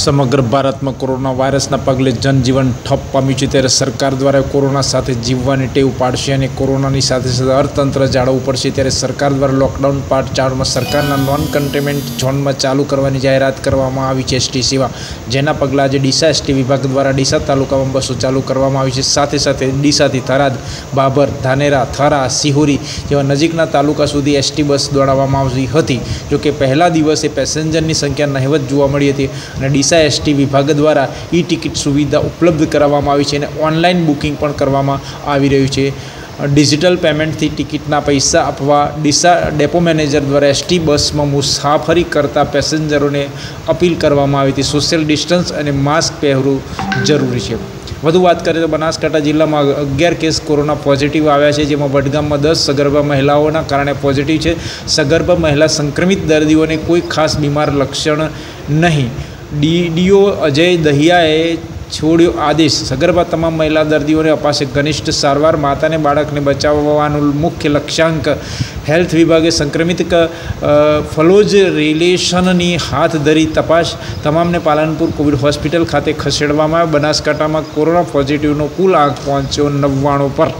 સમગ્ર ભારતમાં કોરોના વાયરસના પગલે જનજીવન ઠપ પામ્યું છે ત્યારે સરકાર દ્વારા કોરોના સાથે જીવવાની ટેવ પાડશે અને કોરોનાની સાથે સાથે અર્થતંત્ર જાળવવું પડશે ત્યારે સરકાર દ્વારા લોકડાઉન પાર્ટ ચારમાં સરકારના નોન કન્ટેનમેન્ટ ઝોનમાં ચાલુ કરવાની જાહેરાત કરવામાં આવી છે એસટી સેવા જેના પગલાં આજે ડીસા એસટી વિભાગ દ્વારા ડીસા તાલુકામાં બસો ચાલુ કરવામાં આવી છે સાથે સાથે ડીસાથી થરાદ બાબર ધાનેરા થરા સિહોરી જેવા નજીકના તાલુકા સુધી એસટી બસ દોડાવવામાં આવી હતી જોકે પહેલા દિવસે પેસેન્જરની સંખ્યા નહિવત જોવા મળી હતી અને ડીસા એસટી વિભાગ દ્વારા ઈ ટિકિટ સુવિધા ઉપલબ્ધ કરાવવામાં આવી છે અને ઓનલાઈન બુકિંગ પણ કરવામાં આવી રહ્યું છે. ડિજિટલ પેમેન્ટથી ટિકિટના પૈસા આપવા ડીસા ડેપો મેનેજર દ્વારા એસટી બસમાં મુસાફરી કરતા પેસેન્જરોને અપીલ કરવામાં આવી હતી. સોશિયલ ડિસ્ટન્સ અને માસ્ક પહેરવું જરૂરી છે. વધુ વાત કરીએ તો બનાસકાંઠા જિલ્લામાં અગિયાર કેસ કોરોના પોઝિટિવ આવ્યા છે, જેમાં વડગામમાં દસ, સગર્ભા મહિલાઓના કારણે પોઝિટિવ છે. સગર્ભા મહિલા સંક્રમિત દર્દીઓને કોઈ ખાસ બીમાર લક્ષણ નહીં. ડીડીઓ અજય દહિયાએ છોડ્યો આદેશ. સગર્ભા તમામ મહિલા દર્દીઓને અપાશે ઘનિષ્ઠ સારવાર. માતાને, બાળકને બચાવવાનું મુખ્ય લક્ષ્યાંક હેલ્થ વિભાગે સંક્રમિત ફલોજ રિલેશનની હાથ ધરી તપાસ. તમામને પાલનપુર કોવિડ હોસ્પિટલ ખાતે ખસેડવામાં. બનાસકાંઠામાં કોરોના પોઝિટિવનો કુલ આંક પહોંચ્યો નવ્વાણું પર.